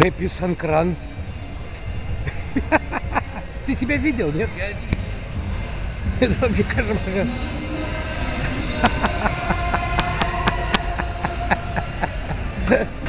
Хэппи Санкран. Ты себя видел, нет? Я видел. Это вообще кошмар. Прикольно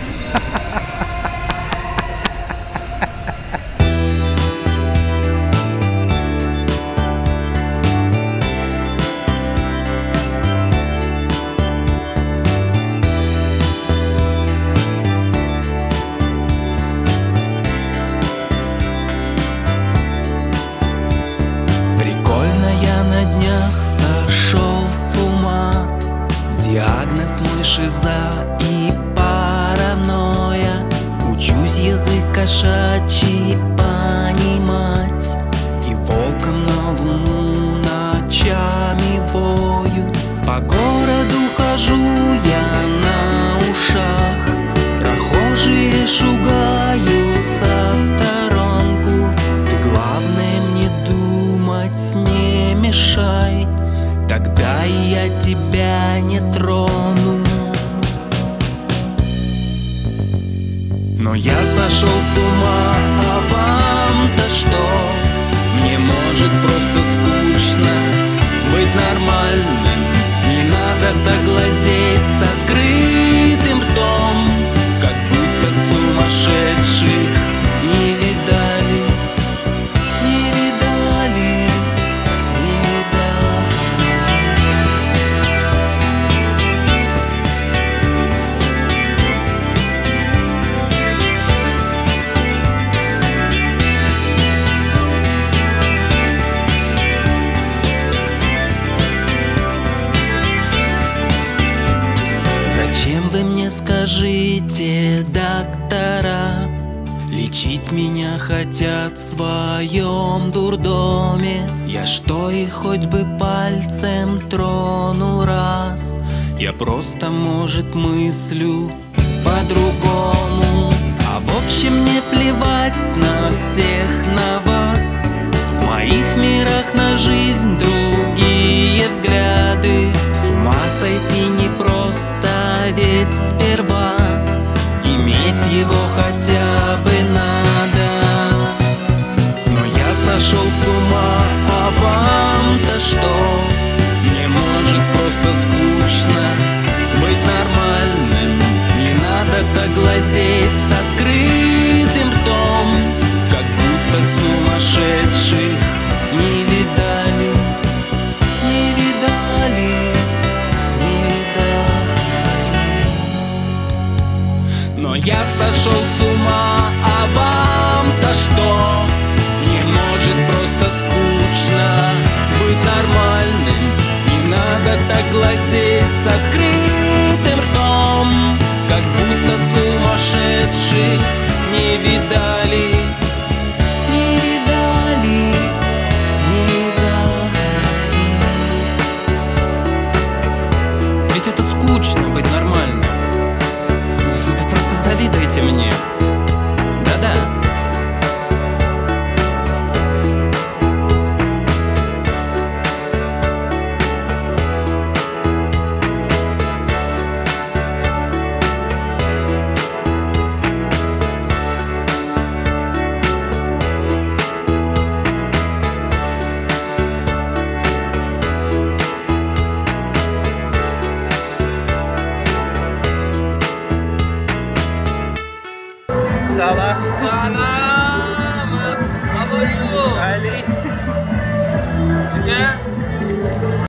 шиза и паранойя. Учусь язык кошачий понимать И волком на луну ночами вою. По городу хожу я на ушах. Прохожие шугаются в сторонку. Ты главное мне думать не мешай. Тогда я тебя не трону Но я сошел с ума, а вам-то что? Мне может просто скучно быть нормальным Не надо так глазеть с открытым вы мне скажите, доктора? Лечить меня хотят в своем дурдоме Я что и хоть бы пальцем тронул раз Я просто, может, мыслю по-другому А в общем мне плевать на всех, на вас В моих мирах на жизнь ведь сперва Иметь его хотя бы надо Но я сошел с ума, а вам-то что? Мне может просто скучно быть нормальным Не надо так глазеть но я сошел с ума, а вам-то что? Мне может просто скучно быть нормальным. Не надо так глазеть с открытым ртом. Как будто сумасшедших не видали просто завидуете мне. Salah. Salah.